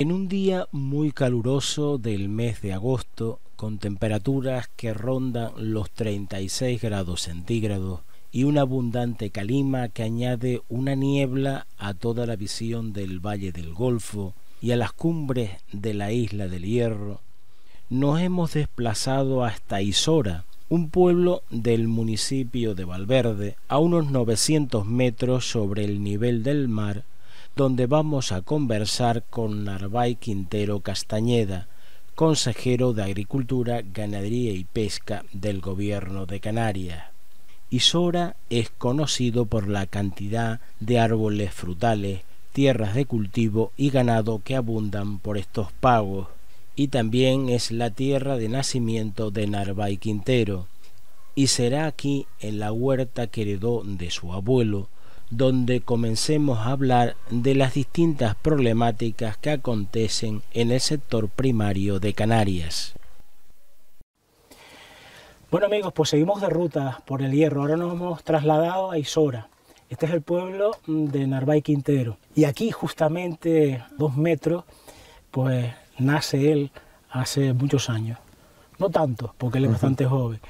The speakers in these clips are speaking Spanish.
En un día muy caluroso del mes de agosto, con temperaturas que rondan los 36 grados centígrados y un abundante calima que añade una niebla a toda la visión del Valle del Golfo y a las cumbres de la isla del Hierro, nos hemos desplazado hasta Isora, un pueblo del municipio de Valverde, a unos 900 metros sobre el nivel del mar, donde vamos a conversar con Narvay Quintero Castañeda, consejero de Agricultura, Ganadería y Pesca del Gobierno de Canarias. Isora es conocido por la cantidad de árboles frutales, tierras de cultivo y ganado que abundan por estos pagos, y también es la tierra de nacimiento de Narvay Quintero, y será aquí en la huerta que heredó de su abuelo, donde comencemos a hablar de las distintas problemáticas que acontecen en el sector primario de Canarias. Bueno amigos, pues seguimos de ruta por el Hierro. Ahora nos hemos trasladado a Isora. Este es el pueblo de Narvay Quintero. Y aquí justamente dos metros, pues nace él hace muchos años. No tanto, porque él es bastante joven.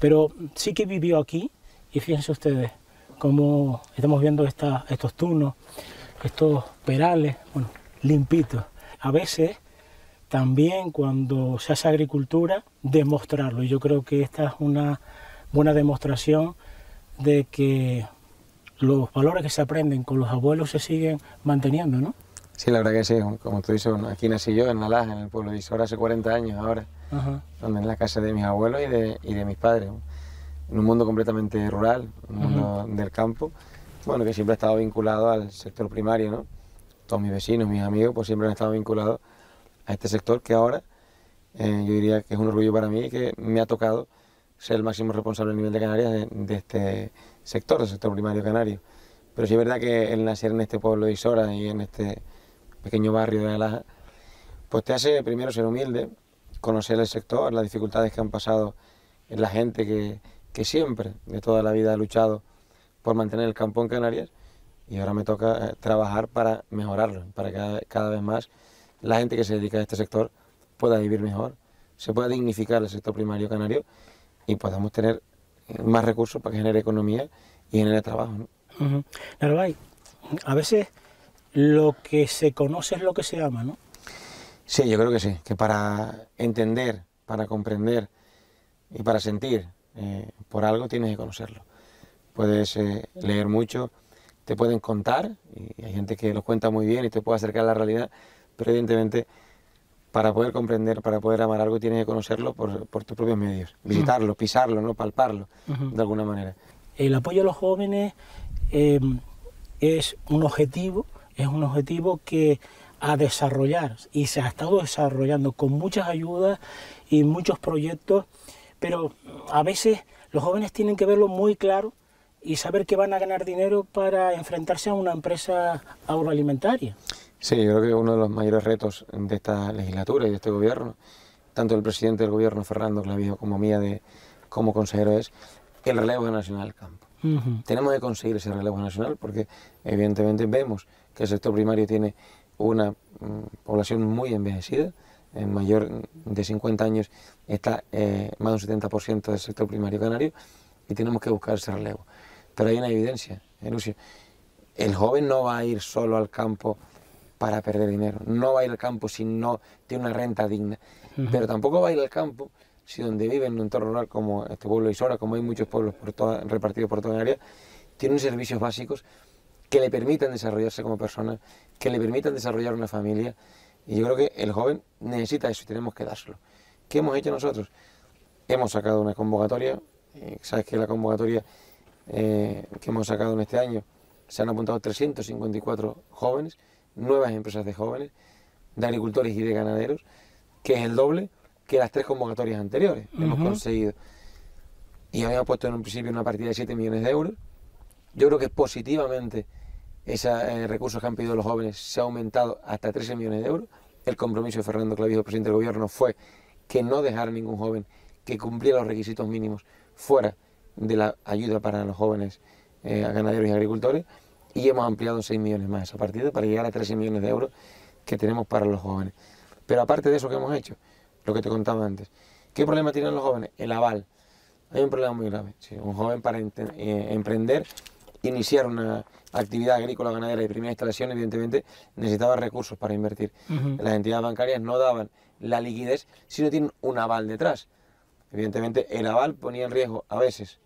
Pero sí que vivió aquí. Y fíjense ustedes cómo estamos viendo estos turnos, estos perales, bueno, limpitos. A veces también cuando se hace agricultura, demostrarlo. Y yo creo que esta es una buena demostración de que los valores que se aprenden con los abuelos se siguen manteniendo, ¿no? Sí, la verdad que sí, como tú dices, aquí nací yo en Nalaja, en el pueblo de Isora, hace 40 años ahora, donde es la casa de mis abuelos y de, y de mis padres, en un mundo completamente rural, un mundo del campo, bueno, que siempre ha estado vinculado al sector primario, ¿no? Todos mis vecinos, mis amigos, pues siempre han estado vinculados a este sector que ahora eh, yo diría que es un orgullo para mí y que me ha tocado ser el máximo responsable a nivel de Canarias de, este sector, del sector primario canario. Pero sí es verdad que el nacer en este pueblo de Isora y en este pequeño barrio de Alaja, pues te hace primero ser humilde, conocer el sector, las dificultades que han pasado en la gente que, que siempre, de toda la vida, ha luchado por mantener el campo en Canarias y ahora me toca eh, trabajar para mejorarlo, para que cada vez más la gente que se dedica a este sector pueda vivir mejor, se pueda dignificar el sector primario canario y podamos tener eh, más recursos para que genere economía y genere trabajo. ¿no? a veces lo que se conoce es lo que se ama, ¿no? Sí, yo creo que sí, que para entender, para comprender y para sentir eh, por algo tienes que conocerlo. Puedes eh, leer mucho, te pueden contar, y hay gente que lo cuenta muy bien y te puede acercar a la realidad, pero evidentemente para poder comprender, para poder amar algo, tienes que conocerlo por, tus propios medios, visitarlo, pisarlo, ¿no? palparlo de alguna manera. El apoyo a los jóvenes em, es un objetivo, es un objetivo que a desarrollar y se ha estado desarrollando con muchas ayudas y muchos proyectos, pero a veces los jóvenes tienen que verlo muy claro y saber que van a ganar dinero para enfrentarse a una empresa agroalimentaria. Sí, yo creo que uno de los mayores retos de esta legislatura y de este gobierno, tanto el presidente del gobierno, Fernando Clavijo, como mía de, como consejero, es el relevo nacional del campo. Tenemos que conseguir ese relevo nacional porque evidentemente vemos que el sector primario tiene una mm, población muy envejecida, en mayor de 50 años está eh, más de un 70% del sector primario canario y tenemos que buscar ese relevo. Pero hay una evidencia, Lucio, el joven no va a ir solo al campo para perder dinero. No va a ir al campo si no tiene una renta digna. Pero tampoco va a ir al campo si donde vive en un entorno rural como este pueblo de Isora, como hay muchos pueblos por toda, repartidos por toda el área, tiene servicios básicos que le permitan desarrollarse como persona, que le permitan desarrollar una familia. Y yo creo que el joven necesita eso y tenemos que dárselo. ¿Qué hemos hecho nosotros? Hemos sacado una convocatoria, sabes que la convocatoria eh, que hemos sacado en este año se han apuntado 354 jóvenes nuevas empresas de jóvenes, de agricultores y de ganaderos, que es el doble que las tres convocatorias anteriores. Hemos conseguido. Y habíamos puesto en un principio una partida de 7 millones de euros. Yo creo que positivamente esos eh, recursos que han pedido los jóvenes se ha aumentado hasta 13 millones de euros. El compromiso de Fernando Clavijo, presidente del gobierno, fue que no dejara ningún joven que cumpliera los requisitos mínimos fuera de la ayuda para los jóvenes eh, ganaderos y agricultores y hemos ampliado 6 millones más esa partida para llegar a 13 millones de euros que tenemos para los jóvenes. Pero aparte de eso que hemos hecho, lo que te contaba antes, ¿qué problema tienen los jóvenes? El aval. Hay un problema muy grave. un joven para eh, emprender, iniciar una actividad agrícola, ganadera y primera instalación, evidentemente necesitaba recursos para invertir. Las entidades bancarias no daban la liquidez si no tienen un aval detrás. Evidentemente el aval ponía en riesgo, a veces,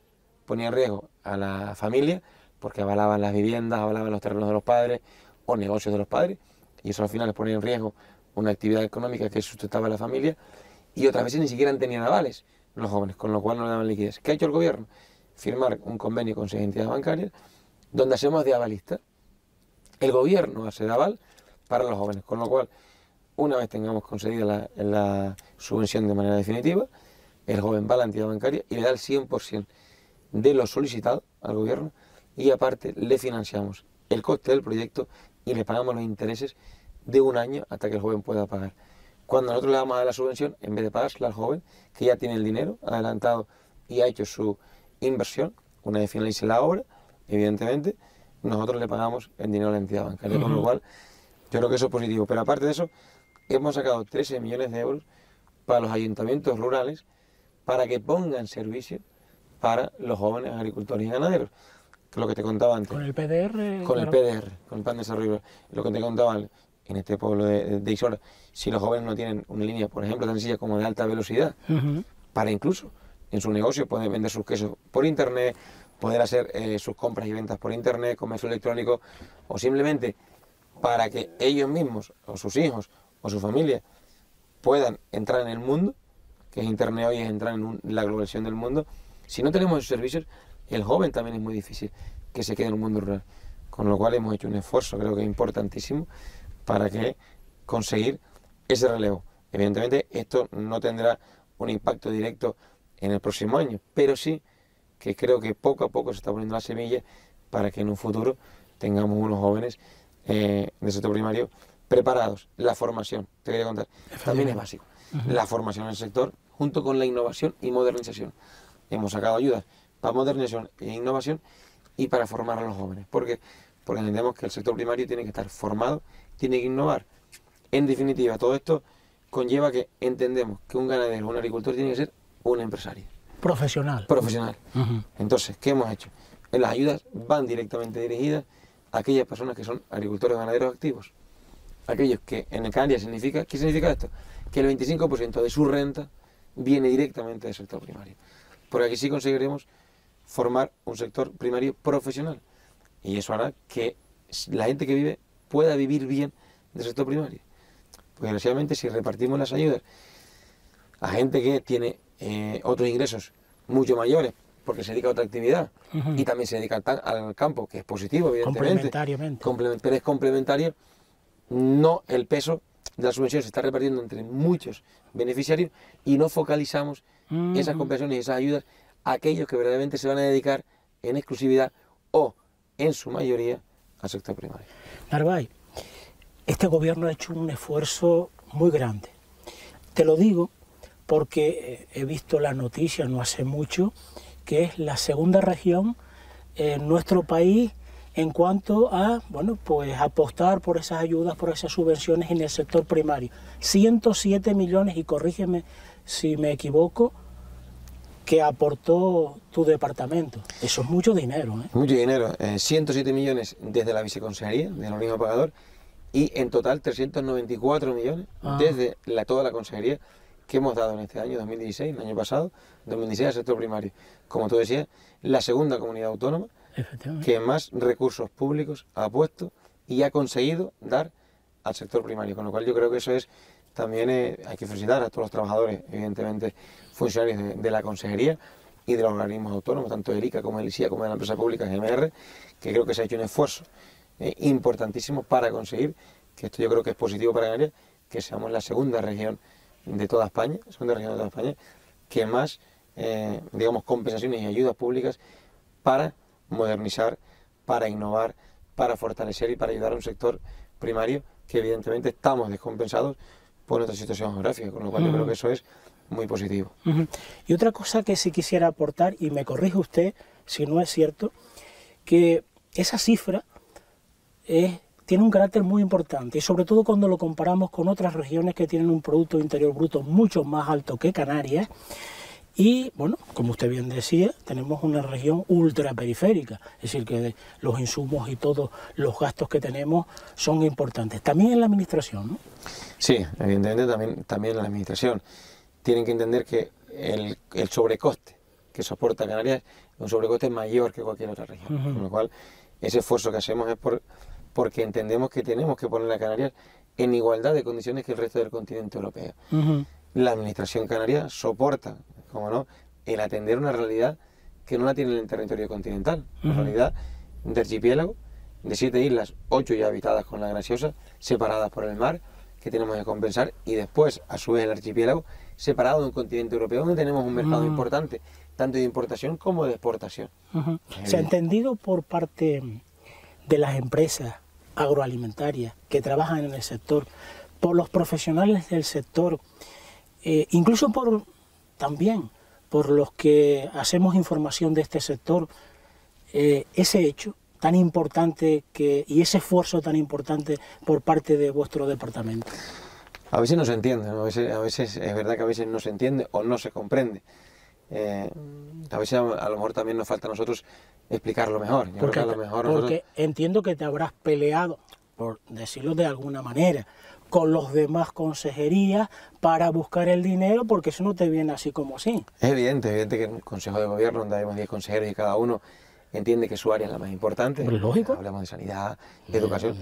ponía en riesgo a la familia, porque avalaban las viviendas, avalaban los terrenos de los padres o negocios de los padres, y eso al final les ponía en riesgo una actividad económica que sustentaba a la familia, y otras veces ni siquiera tenían avales los jóvenes, con lo cual no le daban liquidez. ¿Qué ha hecho el gobierno? Firmar un convenio con seis entidades bancarias donde hacemos de avalista. El gobierno hace de aval para los jóvenes, con lo cual, una vez tengamos concedida la, subvención de manera definitiva, el joven va a la entidad bancaria y le da el 100% de lo solicitado al gobierno y aparte le financiamos el coste del proyecto y le pagamos los intereses de un año hasta que el joven pueda pagar. Cuando nosotros le damos a la subvención, en vez de pagársela al joven, que ya tiene el dinero adelantado y ha hecho su inversión, una vez finalice la obra, evidentemente, nosotros le pagamos el dinero a la entidad bancaria, con lo cual yo creo que eso es positivo. Pero aparte de eso, hemos sacado 13 millones de euros para los ayuntamientos rurales para que pongan servicio para los jóvenes agricultores y ganaderos. Que lo que te contaba antes. Con el PDR. Con el PDR, con el Plan de Desarrollo. Lo que te contaba en este pueblo de, de Isora, si los jóvenes no tienen una línea, por ejemplo, tan sencilla como de alta velocidad, para incluso en su negocio poder vender sus quesos por internet, poder hacer eh, sus compras y ventas por internet, comercio electrónico, o simplemente para que ellos mismos, o sus hijos, o su familia, puedan entrar en el mundo, que es internet hoy es entrar en, la globalización del mundo, si no tenemos esos servicios, el joven también es muy difícil que se quede en un mundo rural. Con lo cual hemos hecho un esfuerzo, creo que importantísimo, para que conseguir ese relevo. Evidentemente esto no tendrá un impacto directo en el próximo año, pero sí que creo que poco a poco se está poniendo la semilla para que en un futuro tengamos unos jóvenes eh, de sector primario preparados. La formación, te quería contar, también es básico. La formación en el sector junto con la innovación y modernización. Hemos sacado ayudas para modernización e innovación y para formar a los jóvenes. ¿Por qué? Porque entendemos que el sector primario tiene que estar formado, tiene que innovar. En definitiva, todo esto conlleva que entendemos que un ganadero, un agricultor tiene que ser un empresario. Profesional. Profesional. Entonces, ¿qué hemos hecho? Las ayudas van directamente dirigidas a aquellas personas que son agricultores ganaderos activos. Aquellos que en Canarias significa, ¿qué significa esto? Que el 25% de su renta viene directamente del sector primario. Porque aquí sí conseguiremos formar un sector primario profesional. Y eso hará que la gente que vive pueda vivir bien del sector primario. Porque desgraciadamente si repartimos las ayudas a gente que tiene eh, otros ingresos mucho mayores porque se dedica a otra actividad y también se dedica al, campo, que es positivo, evidentemente. Complementariamente. pero es complementario, no el peso de la subvención se está repartiendo entre muchos beneficiarios y no focalizamos esas compensaciones y esas ayudas a aquellos que verdaderamente se van a dedicar en exclusividad o en su mayoría al sector primario. Narváez, este gobierno ha hecho un esfuerzo muy grande. Te lo digo porque eh, he visto las noticias no hace mucho, que es la segunda región en nuestro país en cuanto a bueno, pues apostar por esas ayudas, por esas subvenciones en el sector primario. 107 millones, y corrígeme si me equivoco, que aportó tu departamento. Eso es mucho dinero. ¿eh? Mucho dinero. 107 eh, millones desde la viceconsejería, del organismo pagador, y en total 394 millones ah. desde la, toda la consejería que hemos dado en este año 2016, el año pasado, 2016 al sector primario. Como tú decías, la segunda comunidad autónoma que más recursos públicos ha puesto y ha conseguido dar al sector primario. Con lo cual yo creo que eso es también eh, hay que felicitar a todos los trabajadores, evidentemente funcionarios de, la consejería y de los organismos autónomos, tanto de ICA como de ICIA como de la empresa pública GMR, que creo que se ha hecho un esfuerzo eh, importantísimo para conseguir, que esto yo creo que es positivo para Canarias, que seamos la segunda región de toda España, segunda región de toda España, que más, eh, digamos, compensaciones y ayudas públicas para modernizar, para innovar, para fortalecer y para ayudar a un sector primario que evidentemente estamos descompensados por nuestra situación geográfica, con lo cual yo creo que eso es muy positivo. Y otra cosa que sí quisiera aportar, y me corrige usted si no es cierto, que esa cifra es tiene un carácter muy importante y sobre todo cuando lo comparamos con otras regiones que tienen un Producto Interior Bruto mucho más alto que Canarias. Y bueno, como usted bien decía, tenemos una región ultraperiférica, es decir, que los insumos y todos los gastos que tenemos son importantes. También en la administración, ¿no? Sí, evidentemente también, también en la administración. Tienen que entender que el, el sobrecoste que soporta Canarias es un sobrecoste mayor que cualquier otra región. Con lo cual, ese esfuerzo que hacemos es por, porque entendemos que tenemos que poner a Canarias en igualdad de condiciones que el resto del continente europeo. La administración canaria soporta, como no, el atender una realidad que no la tiene en el territorio continental. Una realidad de archipiélago, de siete islas, ocho ya habitadas con la graciosa, separadas por el mar, que tenemos que compensar, y después, a su vez, el archipiélago separado de un continente europeo donde tenemos un mercado importante, tanto de importación como de exportación. Se ha entendido por parte de las empresas agroalimentarias que trabajan en el sector, por los profesionales del sector, eh, incluso por también por los que hacemos información de este sector, eh, ese hecho tan importante que, y ese esfuerzo tan importante por parte de vuestro departamento. A veces no se entiende, a veces es verdad que a veces no se entiende o no se comprende. Eh, a veces a, lo mejor también nos falta a nosotros explicarlo mejor. porque, a lo mejor porque entiendo que te habrás peleado, por decirlo de alguna manera, con los demás consejerías para buscar el dinero, porque eso no te viene así como así. Es evidente, es evidente que en el Consejo de Gobierno, donde hay 10 consejeros y cada uno entiende que su área es la más importante. lógico. Hablamos de sanidad, de educación,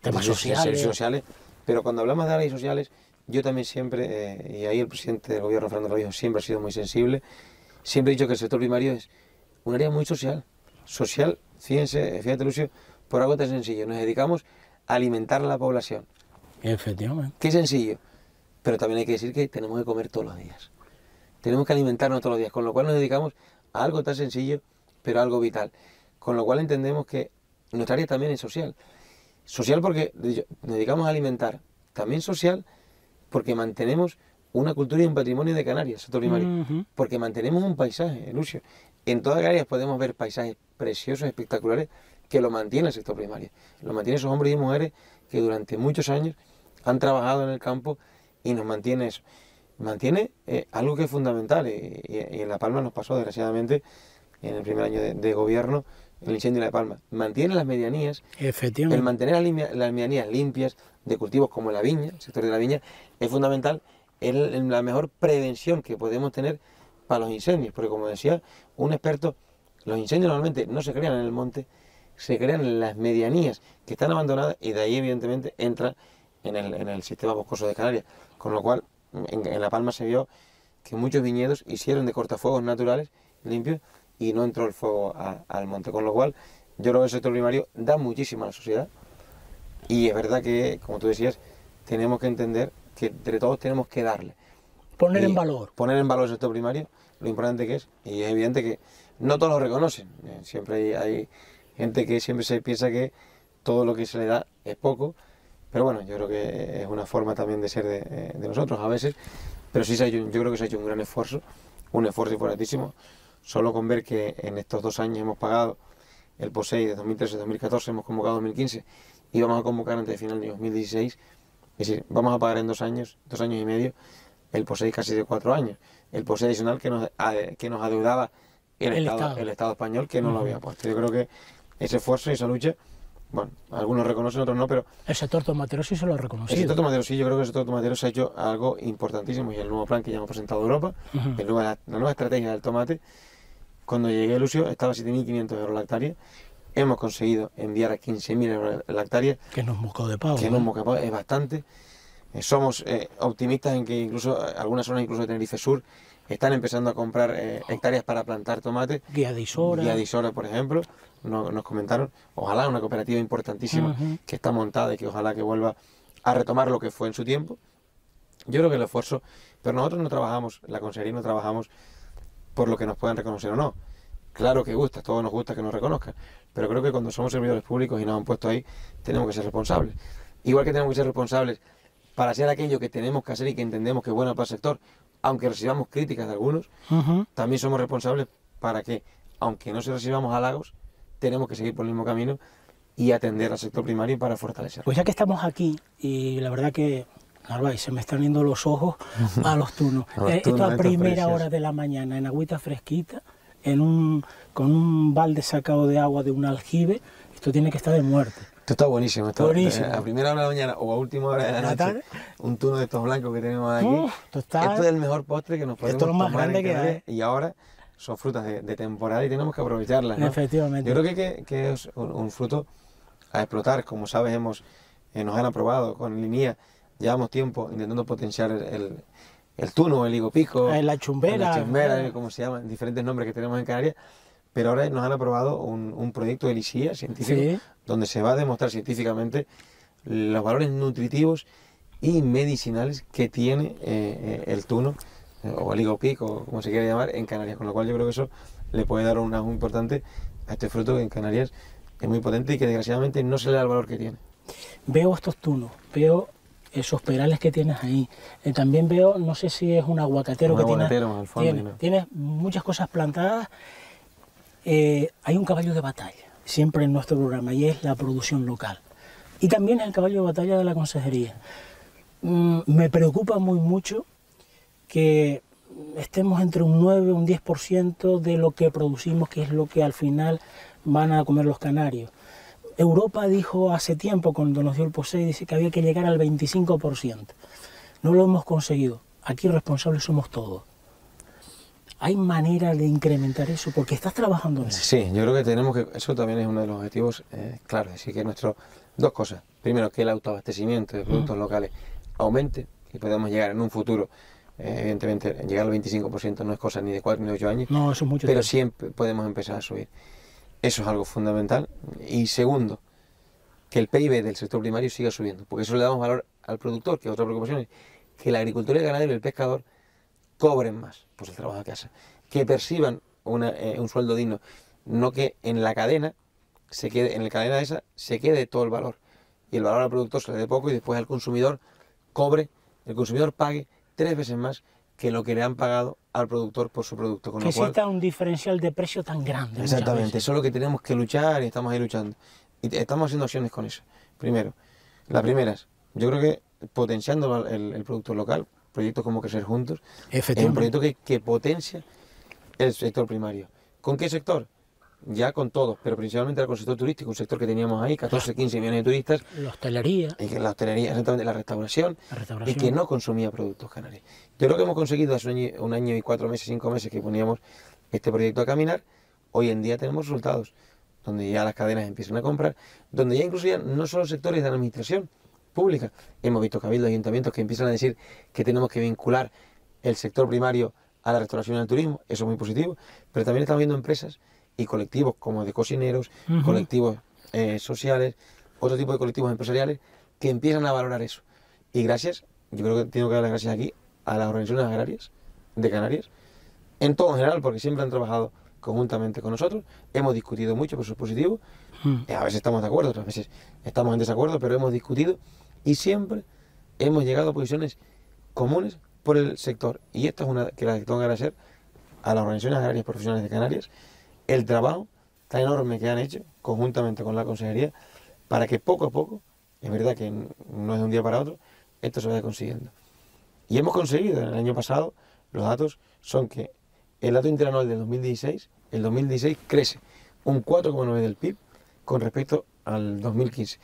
temas sociales. sociales pero cuando hablamos de áreas sociales, yo también siempre, eh, y ahí el presidente del gobierno, Fernando Rodríguez, siempre ha sido muy sensible, siempre he dicho que el sector primario es un área muy social. Social, fíjense, fíjate Lucio, por algo tan sencillo, nos dedicamos a alimentar a la población. Efectivamente. Qué sencillo, pero también hay que decir que tenemos que comer todos los días. Tenemos que alimentarnos todos los días, con lo cual nos dedicamos a algo tan sencillo, pero algo vital. Con lo cual entendemos que nuestra área también es social. Social porque nos dedicamos a alimentar, también social porque mantenemos una cultura y un patrimonio de Canarias, sector primario, porque mantenemos un paisaje, Lucio. En todas Canarias podemos ver paisajes preciosos, espectaculares, que lo mantiene el sector primario. Lo mantiene esos hombres y mujeres que durante muchos años han trabajado en el campo y nos mantiene eso. Mantiene eh, algo que es fundamental y, en La Palma nos pasó desgraciadamente en el primer año de gobierno el incendio de La Palma. Mantiene las medianías. Efectivamente. El mantener las, medianías limpias de cultivos como la viña, el sector de la viña, es fundamental. Es la mejor prevención que podemos tener para los incendios. Porque como decía un experto, los incendios normalmente no se crean en el monte, se crean en las medianías que están abandonadas y de ahí evidentemente entra en el, en el sistema boscoso de Canarias. Con lo cual, en, en La Palma se vio que muchos viñedos hicieron de cortafuegos naturales limpios y no entró el fuego al monte. Con lo cual, yo creo que el sector primario da muchísimo a la sociedad y es verdad que, como tú decías, tenemos que entender que entre todos tenemos que darle. Poner en valor. Poner en valor el sector primario, lo importante que es, y es evidente que no todos lo reconocen. Eh, siempre hay, gente que siempre se piensa que todo lo que se le da es poco, pero bueno, yo creo que es una forma también de ser de, eh, nosotros a veces, pero sí se ha yo creo que se ha hecho un gran esfuerzo, un esfuerzo importantísimo Solo con ver que en estos dos años hemos pagado el POSEI de 2013 2014, hemos convocado 2015 y vamos a convocar antes de final de 2016. Es decir, vamos a pagar en dos años, dos años y medio, el POSEI casi de cuatro años. El POSEI adicional que nos, que nos adeudaba el, Estado, el Estado español, que no lo había puesto. Yo creo que ese esfuerzo y esa lucha bueno, algunos reconocen, otros no, pero... El sector tomatero sí se lo ha reconocido. El sector tomatero sí, yo creo que el sector tomatero se ha hecho algo importantísimo y el nuevo plan que ya hemos presentado a Europa, la nueva estrategia del tomate, cuando llegué a Lucio estaba a 7.500 euros la hectárea. Hemos conseguido enviar a 15.000 euros la hectárea. Que nos moscó de pavo. Que nos moscó de pavo, es bastante. Eh, somos eh, optimistas en que incluso eh, algunas zonas, incluso de Tenerife Sur, están empezando a comprar hectáreas para plantar tomate. Guía de Isora. Guía de Isora, por ejemplo, nos comentaron. Ojalá una cooperativa importantísima que está montada y que ojalá que vuelva a retomar lo que fue en su tiempo. Yo creo que el esfuerzo, pero nosotros no trabajamos, la consejería no trabajamos por lo que nos puedan reconocer o no. Claro que gusta, todos nos gusta que nos reconozcan, pero creo que cuando somos servidores públicos y nos han puesto ahí, tenemos que ser responsables. Igual que tenemos que ser responsables para hacer aquello que tenemos que hacer y que entendemos que es bueno para el sector, aunque recibamos críticas de algunos, también somos responsables para que, aunque no se recibamos halagos, tenemos que seguir por el mismo camino y atender al sector primario para fortalecerlo. Pues ya que estamos aquí, y la verdad que Narváez, se me están viendo los ojos a los tunos. Eh, esto a primera hora de la mañana, en agüita fresquita, en un, con un balde sacado de agua de un aljibe, esto tiene que estar de muerte. Esto está buenísimo. buenísimo. A primera hora de la mañana o a última hora de la, noche, un tuno de estos blancos que tenemos aquí. esto, es el mejor postre que nos podemos Esto es lo más grande que hay. Y ahora son frutas de, temporada y tenemos que aprovecharlas. Efectivamente. Yo creo que, que, es un, fruto a explotar. Como sabes, hemos, eh, nos han aprobado con línea llevamos tiempo intentando potenciar el, el, tuno, el higo pico, eh, la chumbera, la chumbera, como se llaman, diferentes nombres que tenemos en Canarias, pero ahora nos han aprobado un, un proyecto de LICIA científico donde se va a demostrar científicamente los valores nutritivos y medicinales que tiene eh, el tuno eh, o el higo pico, como se quiere llamar, en Canarias, con lo cual yo creo que eso le puede dar un muy importante a este fruto que en Canarias es muy potente y que desgraciadamente no se le da el valor que tiene. Veo estos tunos, veo esos perales que tienes ahí. Eh, también veo, no sé si es un aguacatero que tiene, tiene, muchas cosas plantadas. Eh, hay un caballo de batalla, siempre en nuestro programa, y es la producción local. Y también el caballo de batalla de la consejería. Mm, me preocupa muy mucho que estemos entre un 9 o un 10% de lo que producimos, que es lo que al final van a comer los canarios. Europa dijo hace tiempo, cuando nos dio el POSEI, dice que había que llegar al 25%. No lo hemos conseguido. Aquí responsables somos todos. ¿Hay manera de incrementar eso? Porque estás trabajando en eso. Sí, yo creo que tenemos que... Eso también es uno de los objetivos, eh, claro, decir que nuestro... Dos cosas. Primero, que el autoabastecimiento de productos locales aumente y podamos llegar en un futuro eh, evidentemente, llegar al 25% no es cosa ni de 4 ni de 8 años. No, eso es mucho Pero siempre podemos empezar a subir. Eso es algo fundamental. Y segundo, que el PIB del sector primario siga subiendo, porque eso le damos valor al productor, que es otra preocupación, que la agricultura, el ganadero y el pescador cobren más por el trabajo de casa, que perciban eh, un sueldo digno, no que en la cadena se quede, en la cadena esa se quede todo el valor y el valor al productor se le dé poco y después al consumidor cobre, el consumidor pague tres veces más que lo que le han pagado al productor por su producto. Con que exista un diferencial de precio tan grande. Exactamente, eso es lo que tenemos que luchar y estamos ahí luchando. Y estamos haciendo acciones con eso. Primero, la primera es, yo creo que potenciando el, producto local, proyectos como Crecer Juntos, es un proyecto que, que potencia el sector primario. ¿Con qué sector? Ya con todos, pero principalmente con el sector turístico, un sector que teníamos ahí, 14, 15 millones de turistas. La hostelería. Y que la hostelería, exactamente, la restauración, y que no consumía productos canarios. Yo creo que hemos conseguido hace un año, y cuatro meses, cinco meses que poníamos este proyecto a caminar, hoy en día tenemos resultados, donde ya las cadenas empiezan a comprar, donde ya incluso ya no solo sectores de la administración pública, hemos visto cabildos, ayuntamientos que empiezan a decir que tenemos que vincular el sector primario a la restauración y al turismo, eso es muy positivo, pero también estamos viendo empresas y colectivos como de cocineros, colectivos eh, sociales, otro tipo de colectivos empresariales que empiezan a valorar eso. Y gracias, yo creo que tengo que dar las gracias aquí a las organizaciones agrarias de Canarias, en todo en general, porque siempre han trabajado conjuntamente con nosotros, hemos discutido mucho, por eso es positivo, a veces estamos de acuerdo, otras veces estamos en desacuerdo, pero hemos discutido y siempre hemos llegado a posiciones comunes por el sector. Y esto es una que la tengo que agradecer a las organizaciones agrarias profesionales de Canarias, el trabajo tan enorme que han hecho conjuntamente con la consejería para que poco a poco, es verdad que no es de un día para otro, esto se vaya consiguiendo. Y hemos conseguido, en el año pasado, los datos son que el dato interanual del 2016, el 2016 crece un 4,9 del PIB con respecto al 2015.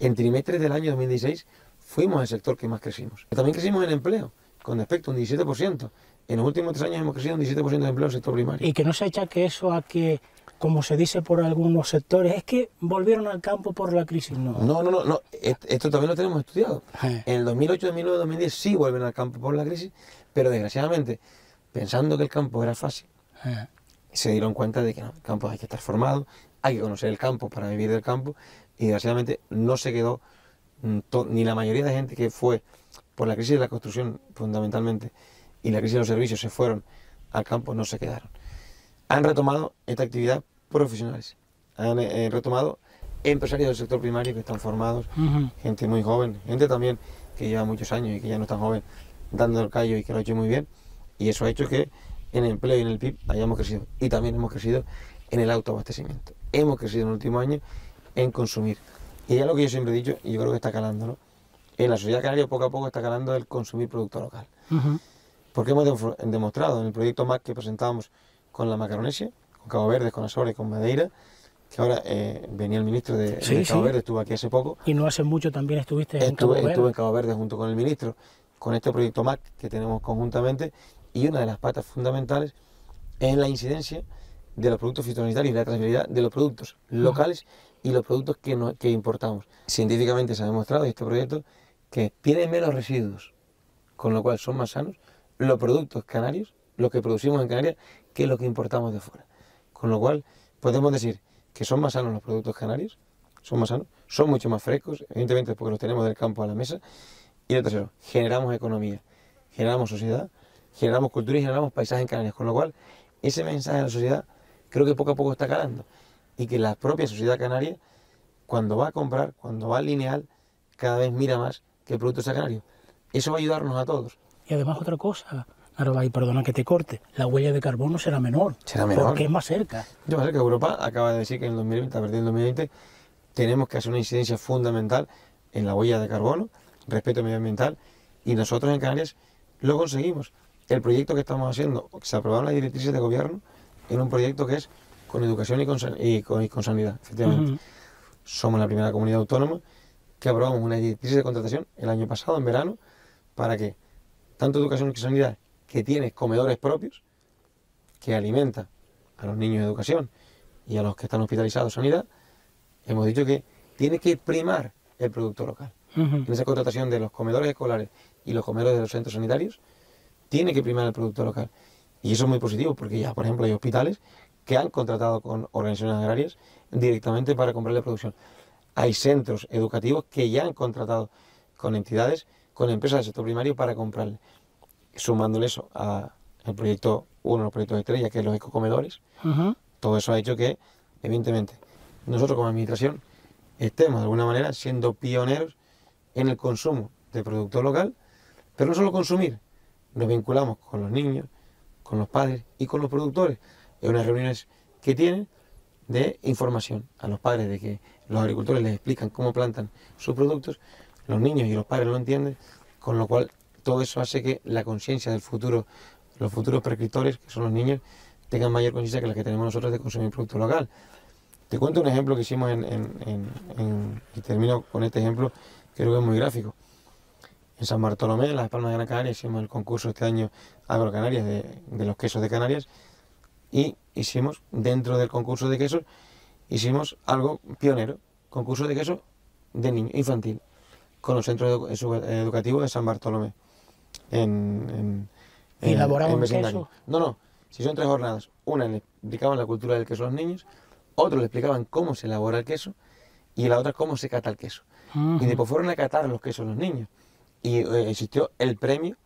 En trimestres del año 2016 fuimos el sector que más crecimos. También crecimos en empleo, con respecto a un 17% en los últimos tres años hemos crecido un 17% de empleo en el sector primario. Y que no se echa que eso a que, como se dice por algunos sectores, es que volvieron al campo por la crisis. No, no, no, no, esto también lo tenemos estudiado. En el 2008, 2009, 2010 sí vuelven al campo por la crisis, pero desgraciadamente, pensando que el campo era fácil, se dieron cuenta de que no, el campo hay que estar formado, hay que conocer el campo para vivir del campo, y desgraciadamente no se quedó mm, ni la mayoría de gente que fue por la crisis de la construcción fundamentalmente, y la crisis de los servicios se fueron al campo, no se quedaron. Han retomado esta actividad profesionales, han eh, retomado empresarios del sector primario que están formados, gente muy joven, gente también que lleva muchos años y que ya no es tan joven, dando el callo y que lo ha hecho muy bien, y eso ha hecho que en el empleo y en el PIB hayamos crecido, y también hemos crecido en el autoabastecimiento. Hemos crecido en el último año en consumir. Y es lo que yo siempre he dicho, y yo creo que está calando, ¿no? En la sociedad canaria poco a poco está calando el consumir producto local. Porque hemos demostrado en el proyecto MAC que presentábamos con la Macaronesia, con Cabo Verde, con Azores, con Madeira, que ahora eh, venía el ministro de, Cabo Verde, estuvo aquí hace poco. Y no hace mucho también estuviste en Cabo Verde. Estuve en Cabo Verde junto con el ministro, con este proyecto MAC que tenemos conjuntamente, y una de las patas fundamentales es la incidencia de los productos fitosanitarios y la trazabilidad de los productos locales y los productos que, que importamos. Científicamente se ha demostrado, este proyecto, que tienen menos residuos, con lo cual son más sanos los productos canarios, los que producimos en Canarias, que los que importamos de fuera. Con lo cual podemos decir que son más sanos los productos canarios, son más sanos, son mucho más frescos, evidentemente porque los tenemos del campo a la mesa. Y lo tercero, generamos economía, generamos sociedad, generamos cultura y generamos paisaje en Canarias. Con lo cual, ese mensaje a la sociedad creo que poco a poco está calando. Y que la propia sociedad canaria, cuando va a comprar, cuando va a lineal, cada vez mira más que el producto sea canario. Eso va a ayudarnos a todos. Y además otra cosa, y perdona que te corte, la huella de carbono será menor. Será menor. Porque es más cerca. Yo más cerca. Europa acaba de decir que en el 2020, a partir del 2020, tenemos que hacer una incidencia fundamental en la huella de carbono, respeto medioambiental, y nosotros en Canarias lo conseguimos. El proyecto que estamos haciendo, que se aprobaron las directrices de gobierno, en un proyecto que es con educación y con, y con, sanidad, efectivamente. Somos la primera comunidad autónoma que aprobamos una directriz de contratación el año pasado, en verano, para que tanto educación y sanidad que tiene comedores propios, que alimenta a los niños de educación y a los que están hospitalizados sanidad, hemos dicho que tiene que primar el producto local. En esa contratación de los comedores escolares y los comedores de los centros sanitarios, tiene que primar el producto local. Y eso es muy positivo porque ya, por ejemplo, hay hospitales que han contratado con organizaciones agrarias directamente para comprar la producción. Hay centros educativos que ya han contratado con entidades, con empresas del sector primario para comprarle sumándole eso al proyecto, uno de los proyectos de estrella, que es los ecocomedores, todo eso ha hecho que, evidentemente, nosotros como administración estemos de alguna manera siendo pioneros en el consumo de producto local, pero no solo consumir, nos vinculamos con los niños, con los padres y con los productores. en unas reuniones que tienen de información a los padres de que los agricultores les explican cómo plantan sus productos, los niños y los padres lo entienden, con lo cual todo eso hace que la conciencia del futuro, los futuros prescriptores, que son los niños, tengan mayor conciencia que la que tenemos nosotros de consumir producto local. Te cuento un ejemplo que hicimos en, y termino con este ejemplo, creo que es muy gráfico. En San Bartolomé, en Las Palmas de Gran Canaria, hicimos el concurso este año Agrocanarias de, de los quesos de Canarias y hicimos, dentro del concurso de quesos, hicimos algo pionero, concurso de queso de niño, infantil, con los centros educativos de San Bartolomé en, en, queso? No, no, si son tres jornadas. Una le explicaban la cultura del queso a los niños, otro le explicaban cómo se elabora el queso y la otra cómo se cata el queso. Y después fueron a catar los quesos los niños. Y eh, existió el premio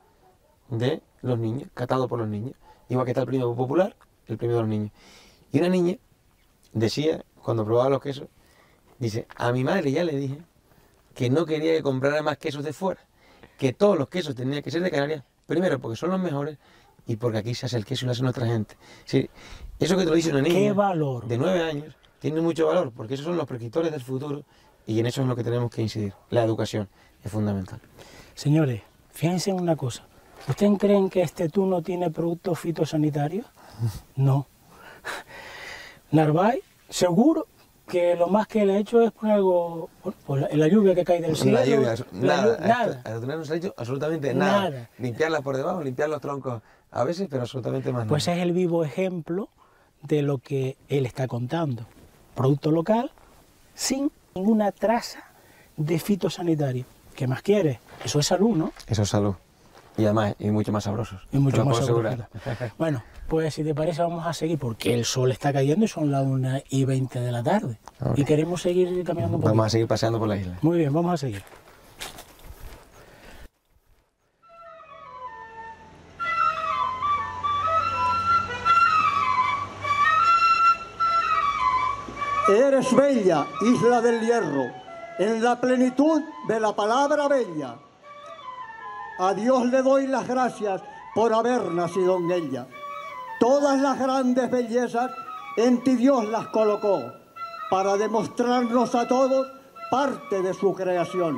de los niños, catado por los niños. Igual que está el premio popular, el premio de los niños. Y una niña decía, cuando probaba los quesos, dice, a mi madre ya le dije que no quería que comprara más quesos de fuera que todos los quesos tenían que ser de Canarias, primero porque son los mejores y porque aquí se hace el queso y lo hace nuestra gente. Sí, eso que te lo dice una niña valor? de nueve años tiene mucho valor porque esos son los prescriptores del futuro y en eso es lo que tenemos que incidir. La educación es fundamental. Señores, fíjense en una cosa. ¿Ustedes creen que este no tiene productos fitosanitarios? No. Narváez, seguro que lo más que le he hecho es poner algo, pues la, lluvia que cae del cielo. La lluvia, nada. nada. A, no se ha hecho absolutamente nada. nada. Limpiarla por debajo, limpiar los troncos a veces, pero absolutamente más Pues es el vivo ejemplo de lo que él está contando. Producto local, sin ninguna traza de fitosanitario. ¿Qué más quiere? Eso es salud, ¿no? Eso es salud. Y además, y mucho más sabrosos. Y mucho más sabrosos. bueno, pues si te parece vamos a seguir porque el sol está cayendo y son las 1 y 20 de la tarde. Y queremos seguir caminando por Vamos a seguir paseando por la isla. Muy bien, vamos a seguir. Eres bella, isla del hierro, en la plenitud de la palabra bella a Dios le doy las gracias por haber nacido en ella. Todas las grandes bellezas en ti Dios las colocó. para demostrarnos a todos parte de su creación.